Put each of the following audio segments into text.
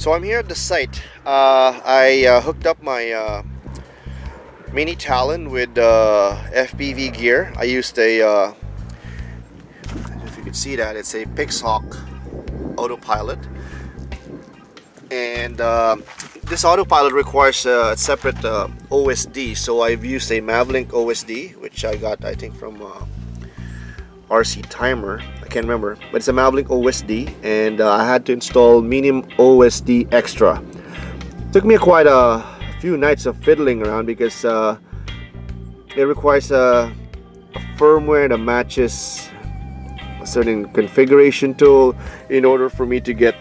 So I'm here at the site. Uh, I uh, hooked up my uh, mini Talon with uh, FPV gear. I used a, uh, if you can see that, it's a Pixhawk autopilot. And uh, this autopilot requires a separate OSD, so I've used a Mavlink OSD, which I got, I think, from RC Timer. I can't remember, but it's a Mavlink OSD, and uh, I had to install Minim OSD Extra. took me quite a few nights of fiddling around because uh, it requires a, a firmware that matches a certain configuration tool in order for me to get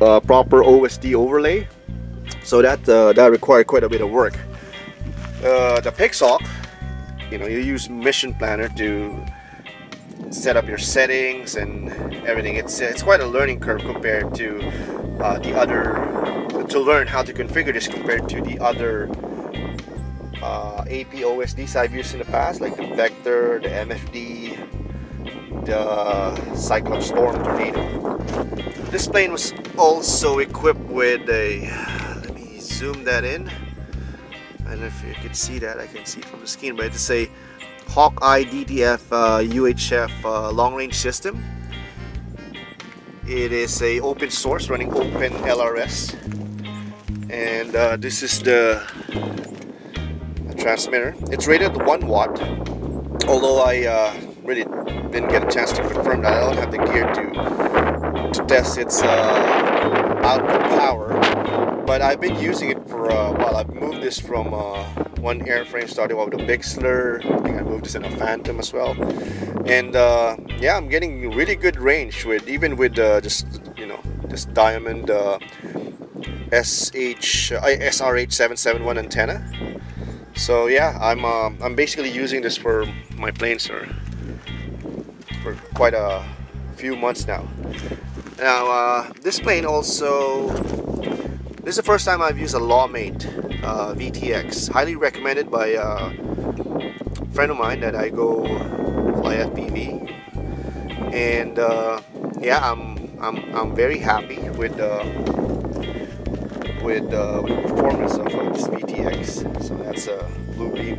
a proper OSD overlay. So that uh, that required quite a bit of work. Uh, the Pixhawk, you know, you use Mission Planner to set up your settings and everything. It's it's quite a learning curve compared to uh, the other to learn how to configure this compared to the other uh, AP OSDs I've used in the past, like the Vector, the MFD, the Cyclops Storm Tornado. This plane was also equipped with a. Let me zoom that in. I don't know if you can see that, I can see from the screen, but it's a Hawkeye DTF uh, UHF uh, long range system. It is a open source running Open LRS, and uh, this is the transmitter. It's rated 1 watt, although I uh, really didn't get a chance to confirm that. I don't have the gear to to test its uh, output power, but I've been using it for a while. I've moved this from uh, one airframe started with a Bixler. I think I moved this in a Phantom as well. And uh, yeah, I'm getting really good range with even with uh, just you know this diamond uh, SH uh, SRH 771 antenna. So yeah, I'm uh, I'm basically using this for my planes for for quite a few months now. Now uh, this plane also this is the first time I've used a Lawmate uh, VTX. Highly recommended by a friend of mine that I go fly FPV. And uh, yeah, I'm, I'm, I'm very happy with, uh, with, with the performance of this VTX. So that's a blue beam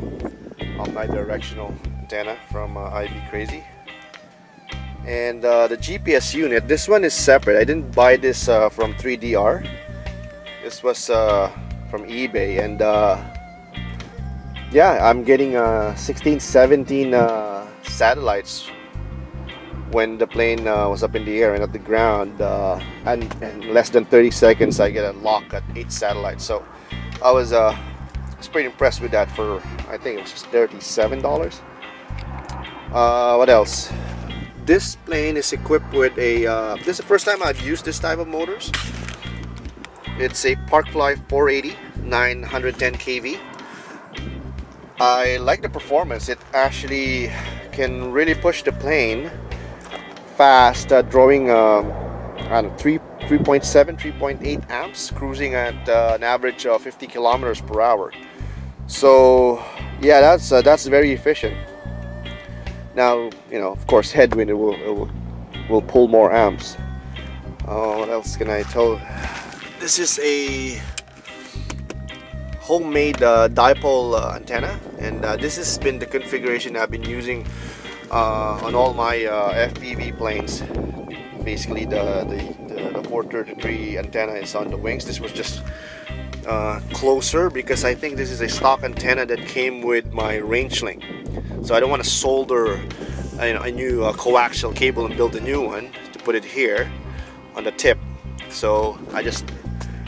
omnidirectional antenna from uh, IB Crazy and uh, the GPS unit this one is separate. I didn't buy this uh, from 3DR this was uh, from eBay. And uh, yeah I'm getting uh, 16 17 uh, satellites when the plane was up in the air and at the ground and in less than 30 seconds I get a lock at 8 satellites. So I was uh, was pretty impressed with that for I think it was just $37 uh, what else this plane is equipped with a uh, this is the first time I've used this type of motors it's a Parkfly 480 910 kV. I like the performance. It actually can really push the plane fast, uh, drawing uh, I don't know, 3 3.7 3.8 amps, cruising at uh, an average of 50 kilometers per hour. So yeah, that's uh, that's very efficient. Now you know, of course, headwind it will it will, will pull more amps. Uh, what else can I tell? This is a homemade uh, dipole uh, antenna and uh, this has been the configuration I've been using uh, on all my uh, FPV planes basically the, the, the, the 433 antenna is on the wings this was just closer because I think this is a stock antenna that came with my Rangelink so I don't want to solder a new coaxial cable and build a new one to put it here on the tip so I just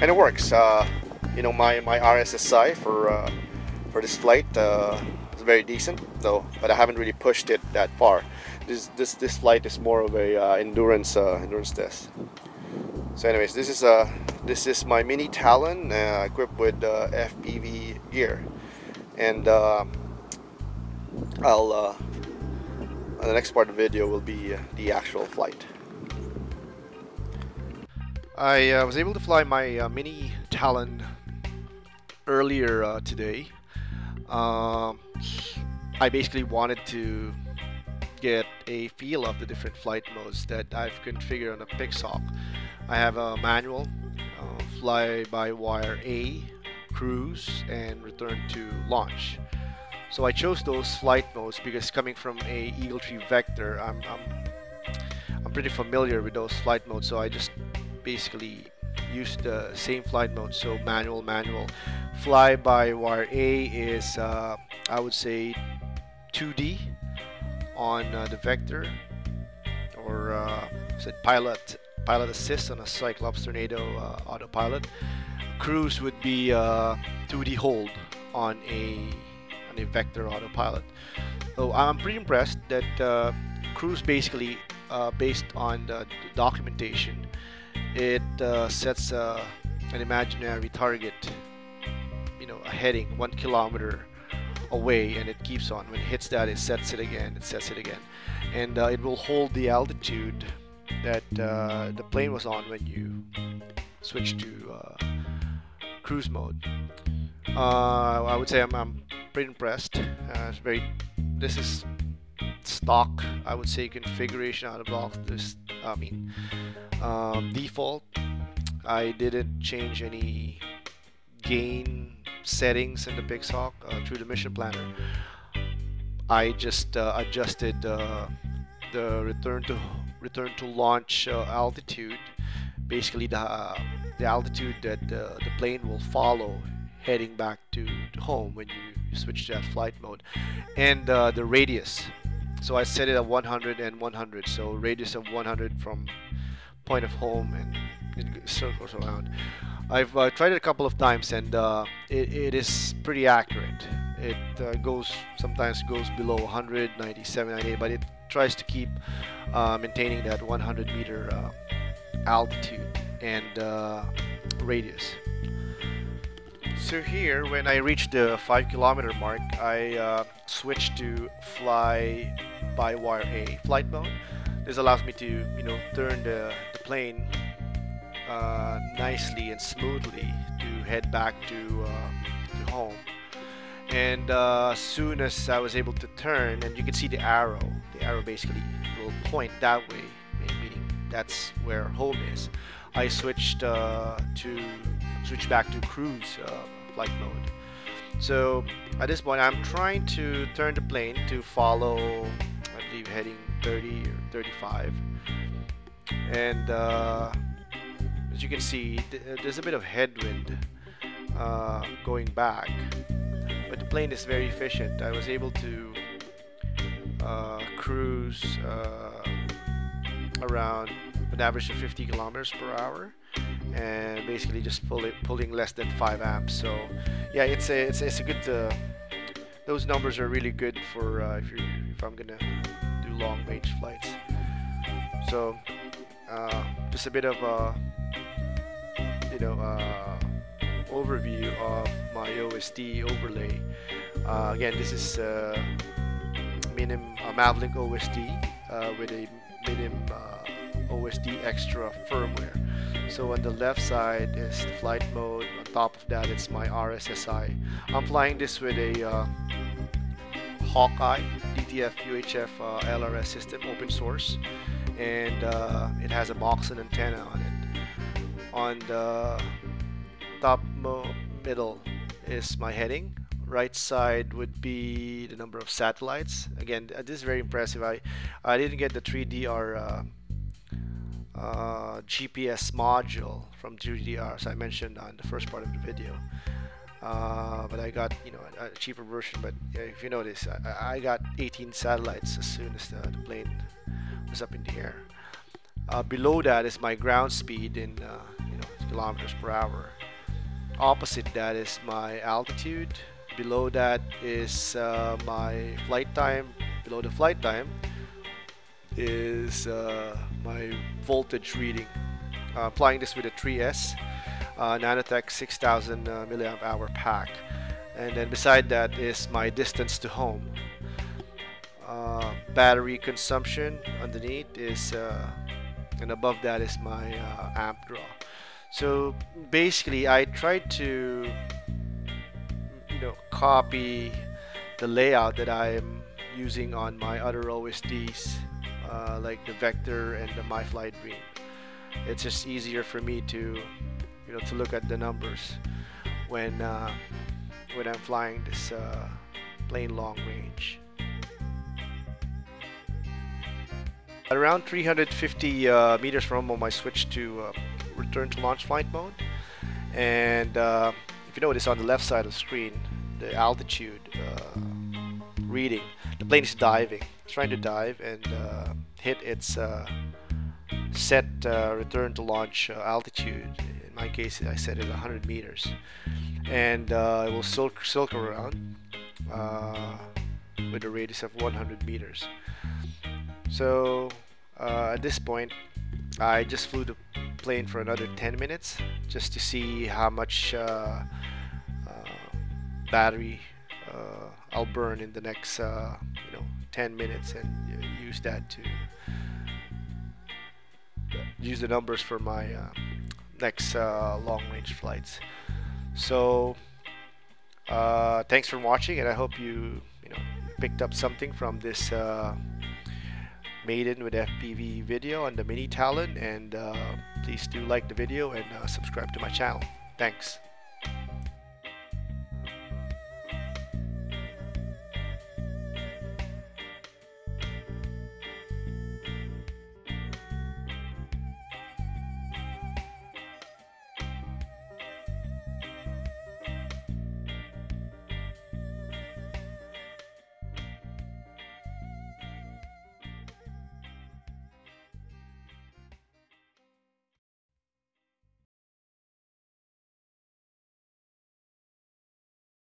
and it works. Uh, you know, my my RSSI for uh, for this flight uh, is very decent, though, but I haven't really pushed it that far. This this this flight is more of a uh, endurance uh, endurance test. So, anyways, this is uh this is my mini Talon uh, equipped with uh, FPV gear, and uh, I'll uh, the next part of the video will be uh, the actual flight. I uh, was able to fly my uh, mini Talon earlier uh, today. Um, I basically wanted to get a feel of the different flight modes that I've configured on a Pixhawk. I have a manual, uh, fly-by-wire A, cruise, and return to launch. So I chose those flight modes because coming from a Eagle Tree Vector, I'm, I'm, I'm pretty familiar with those flight modes. So I just basically use the same flight mode so manual manual. Fly by wire A is uh, I would say 2D on uh, the vector or uh, said pilot pilot assist on a Cyclops Tornado uh, autopilot. Cruise would be 2D uh, hold on a on a vector autopilot. So I'm pretty impressed that uh, cruise basically based on the documentation it uh, sets uh, an imaginary target you know a heading one kilometer away and it keeps on. When it hits that it sets it again it sets it again. And uh, it will hold the altitude that uh, the plane was on when you switch to uh, cruise mode. Uh, I would say I'm, I'm pretty impressed. It's very this is stock I would say configuration out of box. This I mean um, default I didn't change any gain settings in the Pixhawk uh, through the mission planner. I just uh, adjusted uh, the return to return to launch uh, altitude. Basically the, uh, the altitude that uh, the plane will follow heading back to, home when you switch to that flight mode. And the radius. So I set it at 100 and 100 so radius of 100 from point of home and it circles around. I've uh, tried it a couple of times and uh, it, it is pretty accurate. It uh, goes sometimes goes below 100 97 98 but it tries to keep uh, maintaining that 100 meter uh, altitude and uh, radius so here when I reach the 5 kilometer mark I switched to fly by wire A flight mode. This allows me to, you know, turn the, the plane uh, nicely and smoothly to head back to, uh, to home. And uh, as soon as I was able to turn, and you can see the arrow, the arrow basically will point that way, meaning that's where home is. I switched uh, to switch back to cruise uh, flight mode. So at this point, I'm trying to turn the plane to follow I believe heading 30 or 35 and uh, as you can see there's a bit of headwind uh, going back. But the plane is very efficient. I was able to uh, cruise uh, around an average of 50 kilometers per hour and basically just pull it, pulling less than 5 amps so yeah it's a, it's, it's a good uh, those numbers are really good for uh, if, you if I'm gonna do long range flights. So uh, just a bit of a you know uh, overview of my OSD overlay. Uh, again, this is uh, Minim uh, Mavlink OSD uh, with a Minim uh, OSD extra firmware. So on the left side is the flight mode. On top of that, it's my RSSI. I'm flying this with a Hawkeye DTF UHF uh, LRS system, open source, and uh, it has a Moxon antenna on it. On the top middle is my heading. Right side would be the number of satellites. Again, uh, this is very impressive. I I didn't get the 3DR uh, uh, GPS module from 3DR, as I mentioned on the first part of the video. Uh, but I got you know a, a cheaper version. But if you notice, I, I, got 18 satellites as soon as the, the plane was up in the air. Uh, below that is my ground speed in uh, you know kilometers per hour. Opposite that is my altitude. Below that is uh, my flight time. Below the flight time is uh, my voltage reading. applying this with a 3S uh, Nanotech 6000 uh, milliamp hour pack. And then beside that is my distance to home. Uh, battery consumption underneath is uh, and above that is my uh, amp draw. So basically, I tried to you know copy the layout that I'm using on my other OSDs uh, like the Vector and the MyFlight Dream. It's just easier for me to you know to look at the numbers when uh, when I'm flying this uh, plane long range. At around 350 uh, meters from home, I switched to uh, return to launch flight mode. And uh, if you notice on the left side of the screen, the altitude reading, the plane is diving. It's trying to dive and hit its uh, set return to launch altitude. In my case, I set it 100 meters. And it will silk, silk around with a radius of 100 meters. So uh, at this point, I just flew the plane for another 10 minutes just to see how much uh, uh, battery uh, I'll burn in the next uh, you know 10 minutes and that to use the numbers for my uh, next long range flights. So thanks for watching and I hope you you know picked up something from this Maiden with FPV video on the Mini Talon and uh, please do like the video and uh, subscribe to my channel. Thanks.